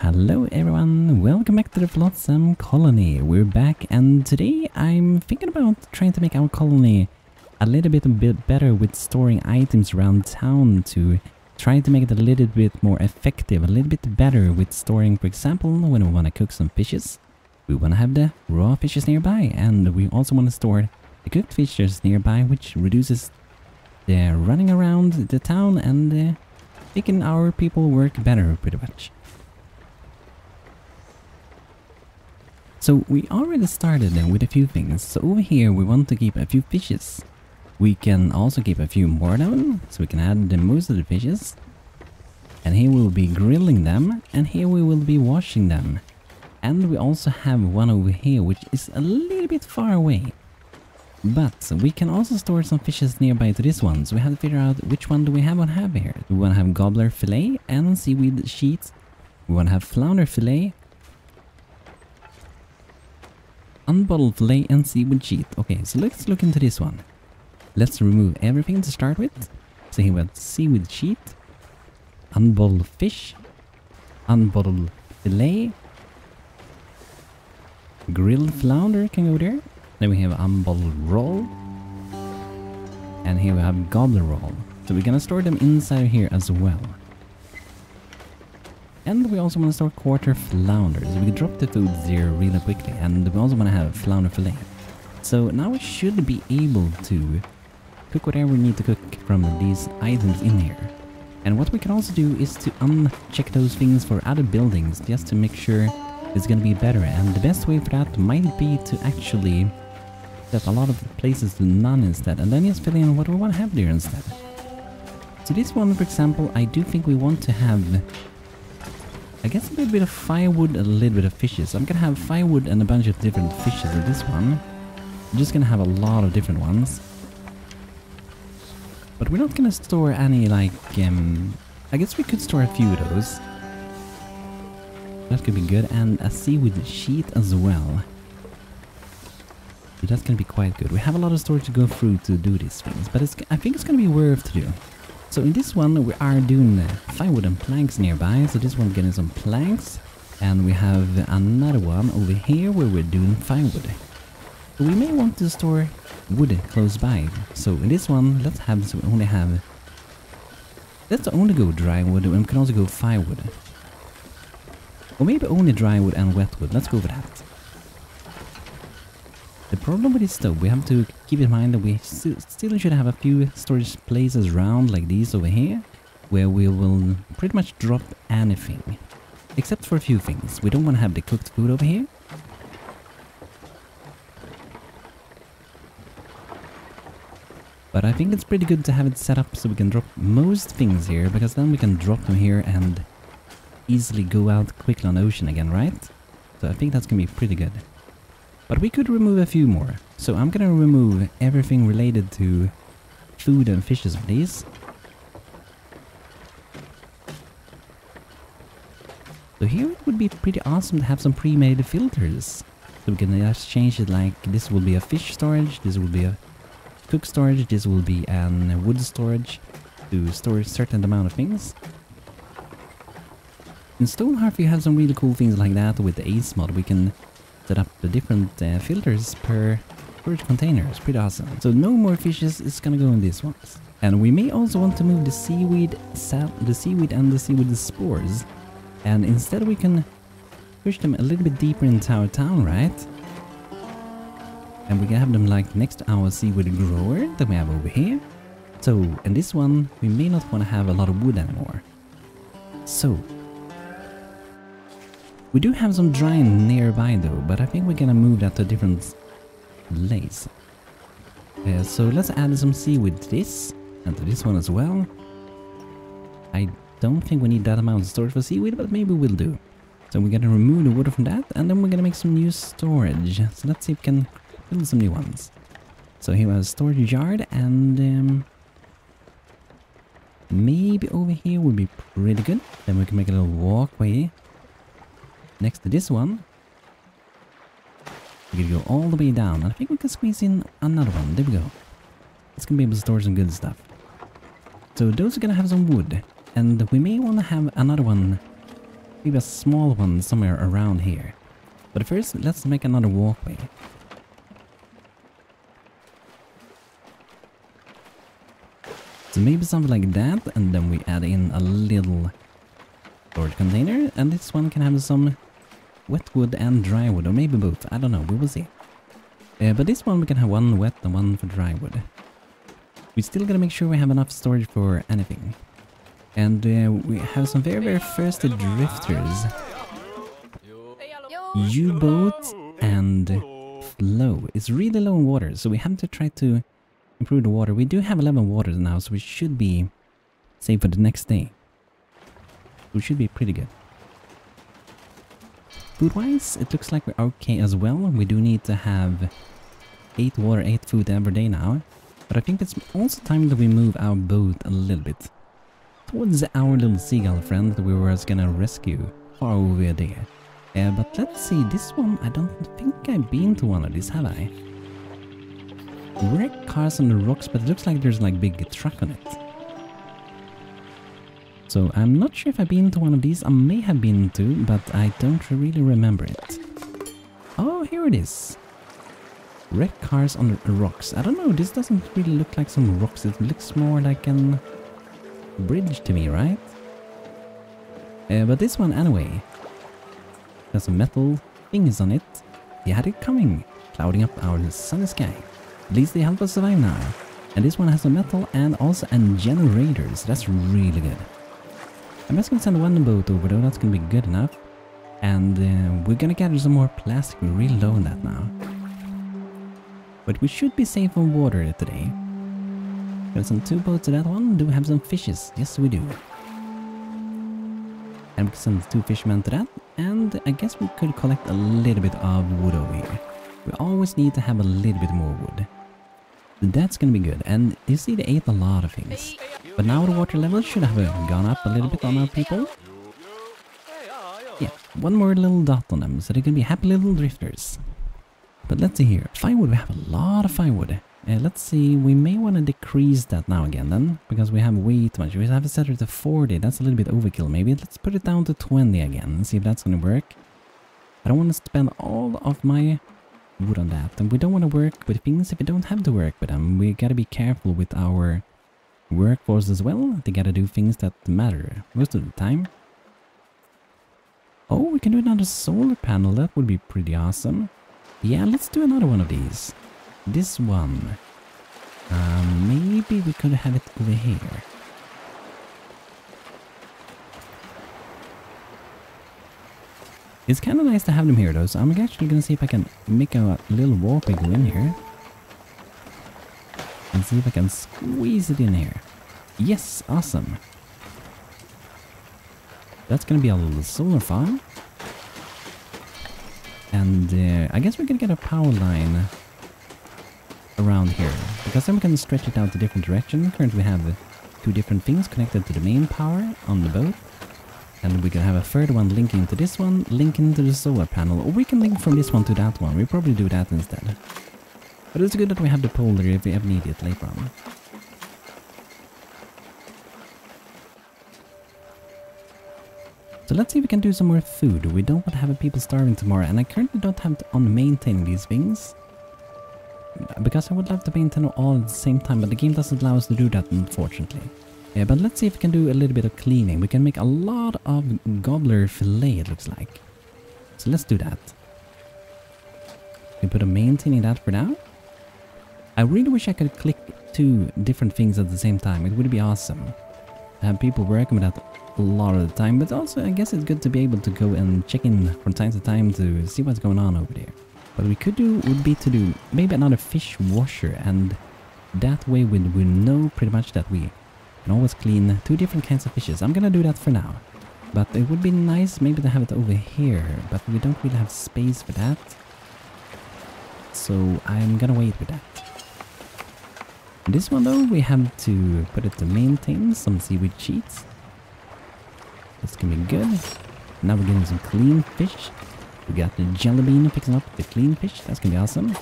Hello everyone, welcome back to the Flotsam Colony. We're back and today I'm thinking about trying to make our colony a little bit, a bit better with storing items around town to try to make it a little bit more effective, a little bit better with storing, for example, when we want to cook some fishes. We want to have the raw fishes nearby and we also want to store the cooked fishes nearby which reduces the running around the town and uh, making our people work better pretty much. So we already started with a few things. So over here we want to keep a few fishes. We can also keep a few more of them, so we can add the most of the fishes. And here we'll be grilling them, and here we will be washing them. And we also have one over here, which is a little bit far away. But we can also store some fishes nearby to this one, so we have to figure out which one do we have on have here. We want to have gobbler fillet and seaweed sheet. We want to have flounder fillet Unbottled fillet and seaweed sheet. Okay, so let's look into this one. Let's remove everything to start with. So here we have seaweed sheet, unbottled fish, unbottled fillet, grilled flounder can go there. Then we have unbottled roll. And here we have gobbler roll. So we're gonna store them inside here as well. And we also want to start quarter flounders. We can drop the foods here really quickly. And we also want to have flounder fillet. So now we should be able to cook whatever we need to cook from these items in here. And what we can also do is to uncheck those things for other buildings just to make sure it's gonna be better. And the best way for that might be to actually set a lot of places to none instead. And then just fill in what we want to have there instead. So this one, for example, I do think we want to have I guess a little bit of firewood and a little bit of fishes. I'm gonna have firewood and a bunch of different fishes in this one. I'm just gonna have a lot of different ones. But we're not gonna store any like, um, I guess we could store a few of those. That could be good. And a seaweed sheet as well. That's gonna be quite good. We have a lot of storage to go through to do these things. But I think it's gonna be worth to do. So in this one we are doing firewood and planks nearby. So this one getting some planks. And we have another one over here where we're doing firewood. We may want to store wood close by. So in this one, let's have, so we only have... Let's only go dry wood and we can also go firewood. Or maybe only dry wood and wet wood. Let's go with that. The problem with this stove, we have to keep in mind that we st still should have a few storage places around like these over here, where we will pretty much drop anything. Except for a few things. We don't want to have the cooked food over here. But I think it's pretty good to have it set up so we can drop most things here, because then we can drop them here and easily go out quickly on the ocean again, right? So I think that's gonna be pretty good. But we could remove a few more. So I'm gonna remove everything related to food and fishes, please. So here it would be pretty awesome to have some pre-made filters. So we can just change it like this will be a fish storage, this will be a cook storage, this will be an wood storage to store a certain amount of things. In Stonehearth you have some really cool things like that with the Ace mod. We can set up the different uh, filters per storage container. It's pretty awesome. So no more fishes is gonna go in these ones. And we may also want to move the seaweed, the seaweed and the seaweed spores. And instead we can push them a little bit deeper into our town, right? And we can have them like next to our seaweed grower that we have over here. So, in this one, we may not want to have a lot of wood anymore. So, we do have some drying nearby though, but I think we're gonna move that to a different place. Uh, so let's add some seaweed to this, and to this one as well. I don't think we need that amount of storage for seaweed, but maybe we'll do. So we're gonna remove the water from that, and then we're gonna make some new storage. So let's see if we can build some new ones. So here we have a storage yard, and um, maybe over here would be pretty good. Then we can make a little walkway next to this one. We can go all the way down. I think we can squeeze in another one. There we go. It's gonna be able to store some good stuff. So those are gonna have some wood. And we may want to have another one maybe a small one somewhere around here. But first, let's make another walkway. So maybe something like that, and then we add in a little storage container, and this one can have some wet wood and dry wood, or maybe both, I don't know, we will see. Uh, but this one we can have one wet and one for dry wood. We still gotta make sure we have enough storage for anything. And uh, we have some very very thirsty drifters. U-boat and flow. It's really low in water, so we have to try to improve the water. We do have 11 waters now, so we should be safe for the next day. We should be pretty good. Food-wise, it looks like we're okay as well. We do need to have 8 water, 8 food every day now. But I think it's also time that we move our boat a little bit. Towards our little seagull friend that we were gonna rescue far over there. Uh, but let's see, this one, I don't think I've been to one of these, have I? Wrecked cars on the rocks, but it looks like there's like big truck on it. So I'm not sure if I've been to one of these. I may have been to, but I don't really remember it. Oh, here it is. Wrecked cars on rocks. I don't know, this doesn't really look like some rocks. It looks more like an bridge to me, right? Uh, but this one anyway. There's some metal things on it. They had it coming, clouding up our sunny sky. At least they help us survive now. And this one has some metal and also and generators. That's really good. I'm just gonna send one boat over though, that's gonna be good enough. And uh, we're gonna gather some more plastic, we're really low on that now. But we should be safe on water today. Got some two boats to that one, do we have some fishes? Yes we do. And we can send two fishermen to that, and I guess we could collect a little bit of wood over here. We always need to have a little bit more wood. That's gonna be good, and you see they ate a lot of things. But now the water level should have gone up a little bit on our people. Yeah, one more little dot on them, so they can be happy little drifters. But let's see here, firewood, we have a lot of firewood. Uh, let's see, we may want to decrease that now again then, because we have way too much. We have to set it to 40, that's a little bit overkill maybe. Let's put it down to 20 again and see if that's going to work. I don't want to spend all of my wood on that. And we don't want to work with things if we don't have to work with them. We gotta be careful with our workforce as well. They gotta do things that matter most of the time. Oh, we can do another solar panel. That would be pretty awesome. Yeah, let's do another one of these. This one. Um, maybe we could have it over here. It's kind of nice to have them here though, so I'm actually gonna see if I can make a little walkway go in here. And see if I can squeeze it in here. Yes, awesome. That's gonna be a little solar farm. And uh, I guess we can get a power line around here. Because then we can stretch it out to different direction. Currently we have two different things connected to the main power on the boat. And we can have a third one linking to this one, linking to the solar panel, or we can link from this one to that one. We'll probably do that instead. But it's good that we have the polar if we ever need it later on. So let's see if we can do some more food. We don't want to have people starving tomorrow, and I currently don't have to on maintain these things. Because I would love to maintain all at the same time, but the game doesn't allow us to do that, unfortunately. Yeah, but let's see if we can do a little bit of cleaning. We can make a lot of gobbler fillet, it looks like. So let's do that. We put a maintaining that for now. I really wish I could click two different things at the same time. It would be awesome. Have people working with that a lot of the time, but also I guess it's good to be able to go and check in from time to time to see what's going on over there. What we could do would be to do maybe another fish washer and that way we would know pretty much that we always clean two different kinds of fishes. I'm gonna do that for now. But it would be nice maybe to have it over here, but we don't really have space for that. So I'm gonna wait with that. This one though, we have to put it to maintain some seaweed sheets. That's gonna be good. Now we're getting some clean fish. We got the jelly bean picking up the clean fish. That's gonna be awesome.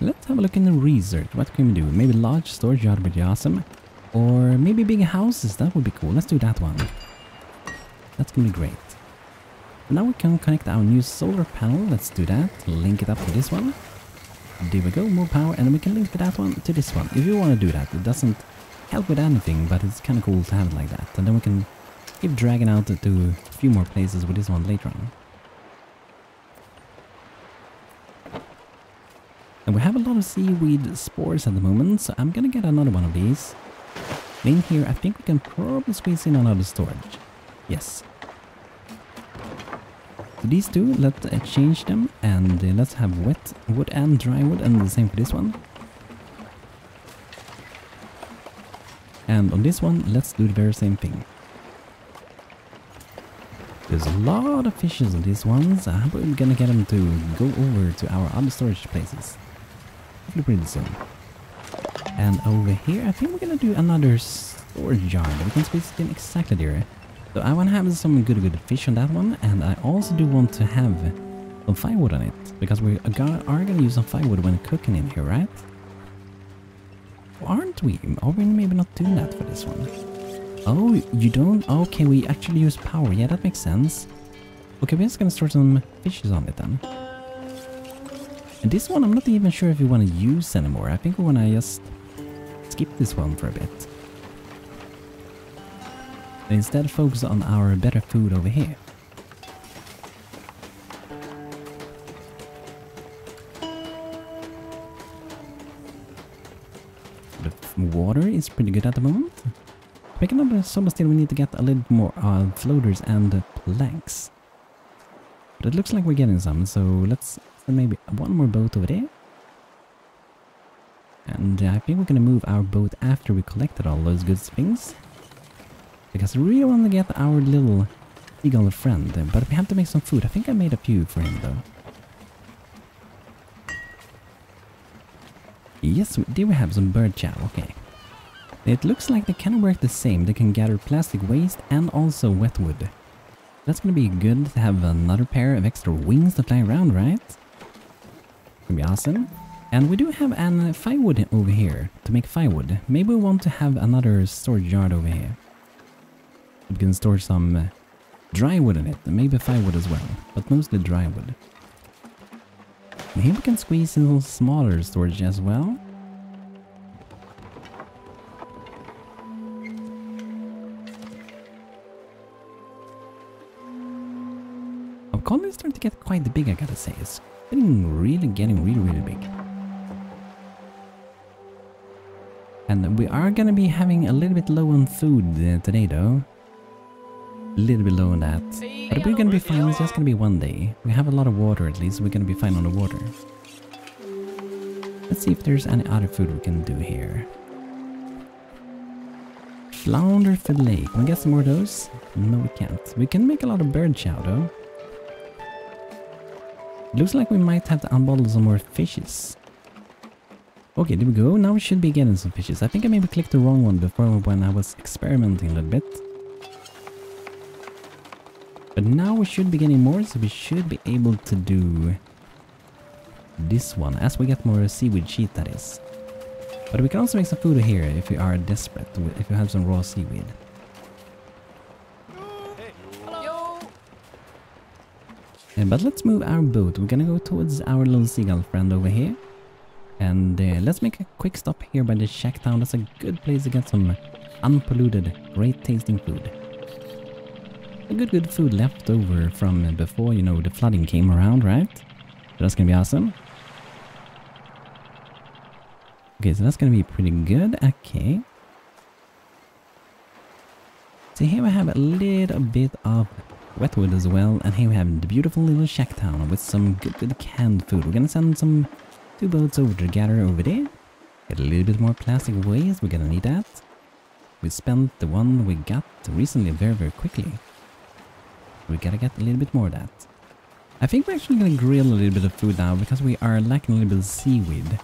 Let's have a look in the research. What can we do? Maybe large storage yard would be awesome. Or maybe big houses. That would be cool. Let's do that one. That's gonna be great. Now we can connect our new solar panel. Let's do that. Link it up to this one. There we go, more power. And we can link that one to this one. If you want to do that, it doesn't help with anything, but it's kind of cool to have it like that. And then we can keep dragging out to a few more places with this one later on. And we have a lot of seaweed spores at the moment, so I'm gonna get another one of these. In here, I think we can probably squeeze in another storage. Yes. So these two, let's exchange them and uh, let's have wet wood and dry wood and the same for this one. And on this one, let's do the very same thing. There's a lot of fishes on these ones. I'm gonna get them to go over to our other storage places. Hopefully pretty soon. And over here, I think we're gonna do another storage yard. We can space it in exactly there. So I want to have some good good fish on that one. And I also do want to have some firewood on it. Because we are gonna use some firewood when cooking in here, right? Aren't we? Are we maybe not doing that for this one? Oh, you don't? Okay, we actually use power. Yeah, that makes sense. Okay, we're just gonna store some fishes on it then. And this one, I'm not even sure if we want to use anymore. I think we want to just skip this one for a bit. Instead focus on our better food over here. The water is pretty good at the moment. Picking up solar still, we need to get a little more uh, floaters and planks. But it looks like we're getting some, so let's send maybe one more boat over there. And uh, I think we're gonna move our boat after we collected all those good things. Because I really want to get our little seagull friend, but we have to make some food. I think I made a few for him though. Yes, we, there we have some bird chow, okay. It looks like they can work the same. They can gather plastic waste and also wet wood. That's gonna be good to have another pair of extra wings to fly around, right? Gonna be awesome. And we do have an firewood over here to make firewood. Maybe we want to have another storage yard over here. We can store some dry wood in it, and maybe firewood as well, but mostly dry wood. And here we can squeeze in a little smaller storage as well. Colony is starting to get quite big, I gotta say. It's getting really, getting really, really big. And we are gonna be having a little bit low on food uh, today though a little bit low on that. But we're gonna be fine, it's just gonna be one day. We have a lot of water at least, we're gonna be fine on the water. Let's see if there's any other food we can do here. Flounder fillet. Can we get some more of those? No, we can't. We can make a lot of bird chow though. Looks like we might have to unbottle some more fishes. Okay, there we go. Now we should be getting some fishes. I think I maybe clicked the wrong one before when I was experimenting a little bit. But now we should be getting more, so we should be able to do this one, as we get more seaweed sheet that is. But we can also make some food here if we are desperate, if we have some raw seaweed. but let's move our boat. We're gonna go towards our little seagull friend over here. And uh, let's make a quick stop here by the shack town. That's a good place to get some unpolluted, great tasting food a good good food left over from before, you know, the flooding came around, right? So that's gonna be awesome. Okay, so that's gonna be pretty good. Okay. So here we have a little bit of wetwood as well, and here we have the beautiful little shack town with some good, good canned food. We're gonna send some two boats over to gather over there. Get a little bit more plastic waste, we're gonna need that. We spent the one we got recently very, very quickly. We gotta get a little bit more of that. I think we're actually gonna grill a little bit of food now because we are lacking a little bit of seaweed.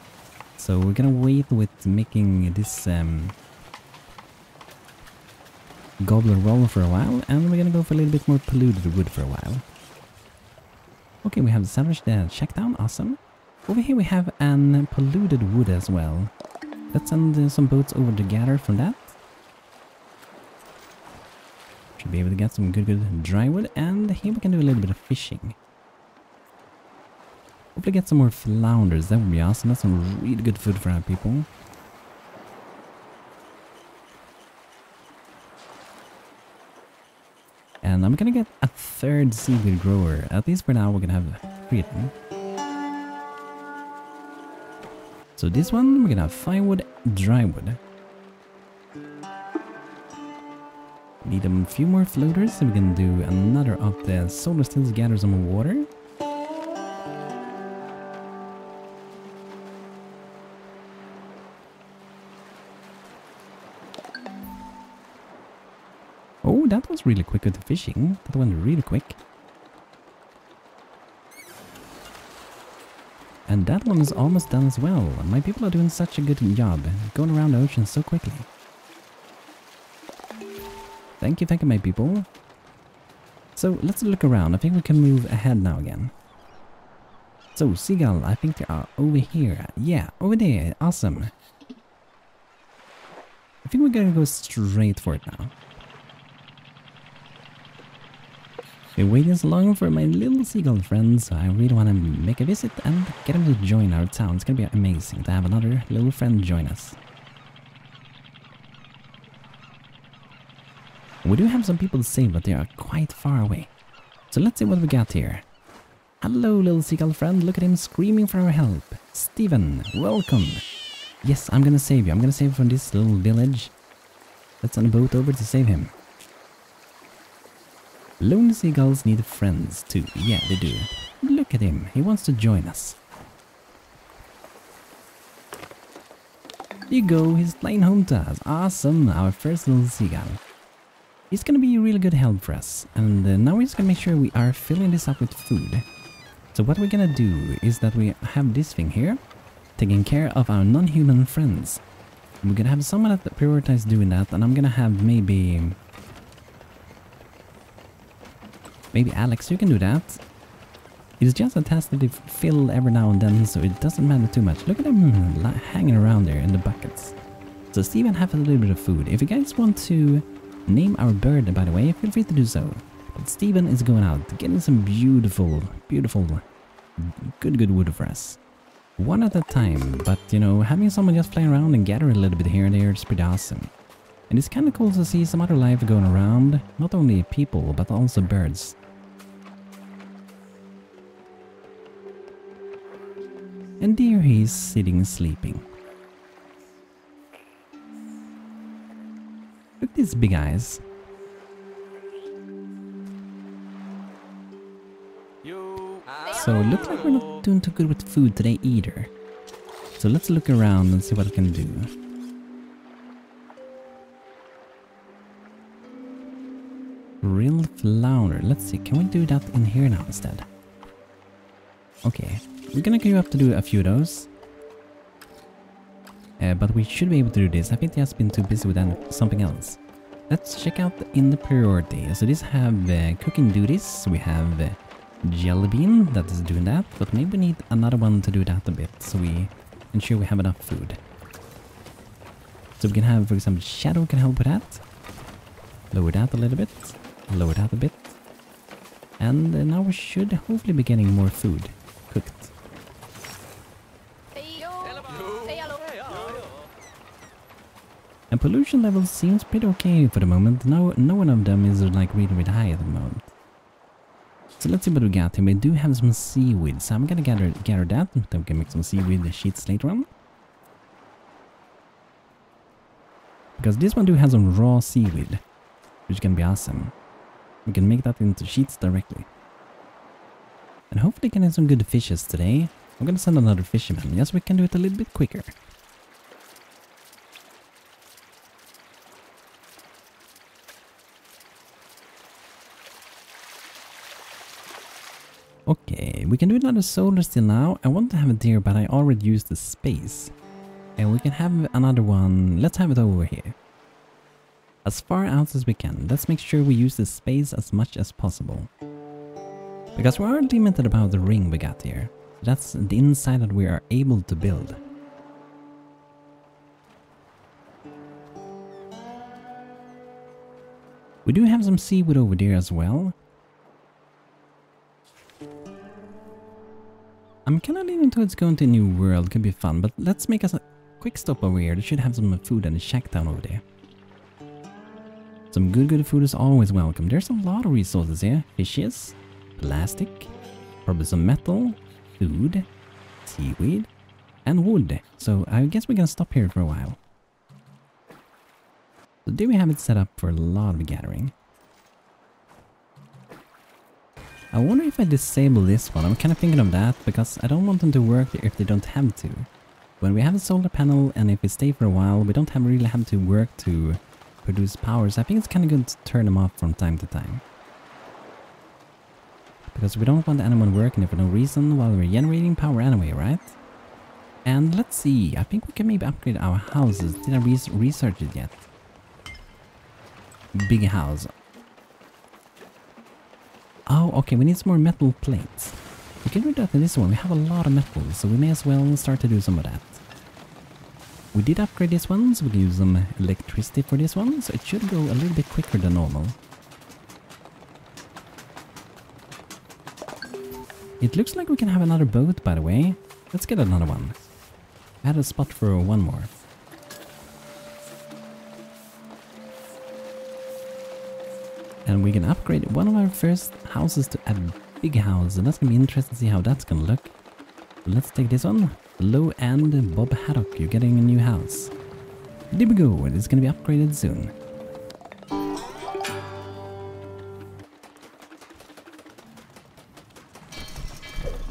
So we're gonna wait with making this um, gobbler roll for a while and we're gonna go for a little bit more polluted wood for a while. Okay, we have established the shack town, awesome. Over here we have an polluted wood as well. Let's send uh, some boats over to gather from that. Should be able to get some good, good dry wood. And here we can do a little bit of fishing. Hopefully get some more flounders. That would be awesome. That's some really good food for our people. And I'm gonna get a third seaweed grower. At least for now we're gonna have three of them. So this one, we're gonna have firewood, drywood. Need a few more floaters so we can do another of the solar stills gather some water. Oh, that was really quick with the fishing. That went really quick. And that one is almost done as well. My people are doing such a good job, going around the ocean so quickly. Thank you, thank you, my people. So let's look around. I think we can move ahead now again. So, Seagull, I think they are over here. Yeah, over there. Awesome. I think we're gonna go straight for it now. Been waiting so long for my little seagull friends, so I really want to make a visit and get them to join our town. It's gonna be amazing to have another little friend join us. We do have some people to save, but they are quite far away. So let's see what we got here. Hello, little seagull friend. Look at him screaming for our help. Steven, welcome. Yes, I'm gonna save you. I'm gonna save you from this little village. Let's on a boat over to save him. Lone seagulls need friends too. Yeah, they do. Look at him. He wants to join us. Here you go. He's flying home to us. Awesome. Our first little seagull. He's gonna be a really good help for us. And uh, now we're just gonna make sure we are filling this up with food. So what we're gonna do is that we have this thing here. Taking care of our non-human friends. We're gonna have someone that prioritize doing that. And I'm gonna have maybe Maybe Alex, you can do that. It's just a task that they fill every now and then, so it doesn't matter too much. Look at them hanging around there in the buckets. So Steven have a little bit of food. If you guys want to name our bird, by the way, feel free to do so. But Steven is going out, getting some beautiful, beautiful, good, good wood for us. One at a time, but you know, having someone just fly around and gather a little bit here and there is pretty awesome. And it's kind of cool to see some other life going around, not only people, but also birds. And there he is sitting sleeping. Look at these big eyes. So it looks like we're not doing too good with food today either. So let's look around and see what we can do. Real flounder. Let's see, can we do that in here now instead? Okay, we're gonna queue up to do a few of those. Uh, but we should be able to do this. I think they have been too busy with something else. Let's check out in the priority. So these have uh, cooking duties. We have uh, Jelly Bean that is doing that. But maybe we need another one to do that a bit. So we ensure we have enough food. So we can have, for example, Shadow can help with that. Lower that a little bit. Lower that a bit. And uh, now we should hopefully be getting more food cooked. And pollution level seems pretty okay for the moment. No, no one of them is like really, really high at the moment. So let's see what we got here. We do have some seaweed, so I'm gonna gather gather that. Then we can make some seaweed sheets later on. Because this one do have some raw seaweed, which can be awesome. We can make that into sheets directly. And hopefully can have some good fishes today. I'm gonna send another fisherman, yes we can do it a little bit quicker. Okay, we can do another solar still now. I want to have it here, but I already used the space. And we can have another one. Let's have it over here. As far out as we can. Let's make sure we use the space as much as possible. Because we are limited about the ring we got here. That's the inside that we are able to build. We do have some seaweed over there as well. I'm kind of leaning towards going to a new world, could be fun, but let's make us a quick stop over here. They should have some food and a shack town over there. Some good good food is always welcome. There's a lot of resources here. Fishes, plastic, probably some metal, food, seaweed, and wood. So I guess we can stop here for a while. So do we have it set up for a lot of gathering? I wonder if I disable this one. I'm kind of thinking of that because I don't want them to work if they don't have to. When we have a solar panel and if we stay for a while, we don't have really have to work to produce power. So I think it's kind of good to turn them off from time to time. Because we don't want anyone working for no reason while we're generating power anyway, right? And let's see, I think we can maybe upgrade our houses. Did I re research it yet? Big house. Oh, okay, we need some more metal plates. We can do that in this one. We have a lot of metal, so we may as well start to do some of that. We did upgrade this one, so we can use some electricity for this one, so it should go a little bit quicker than normal. It looks like we can have another boat, by the way. Let's get another one. Had a spot for one more. And we can upgrade one of our first houses to a big house. And that's to be interesting to see how that's to look. Let's take this one. low end Bob Haddock, you're getting a new house. There we go, it's to be upgraded soon.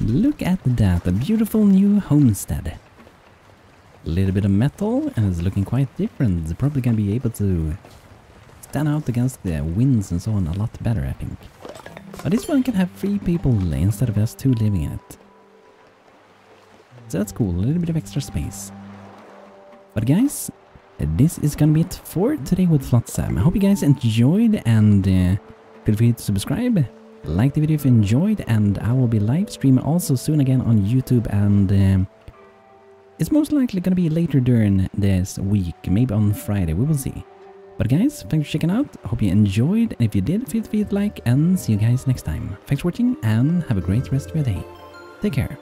Look at that, a beautiful new homestead. A little bit of metal and it's looking quite different. Probably to be able to stand out against the winds and so on a lot better, I think. But this one can have three people instead of just two living in it. So that's cool, a little bit of extra space. But guys, this is gonna be it for today with Flotsam. I hope you guys enjoyed and uh, feel free to subscribe, like the video if you enjoyed, and I will be live streaming also soon again on YouTube and uh, it's most likely gonna be later during this week, maybe on Friday, we will see. But guys, thanks for checking out. Hope you enjoyed. And If you did, feel free to like and see you guys next time. Thanks for watching and have a great rest of your day. Take care.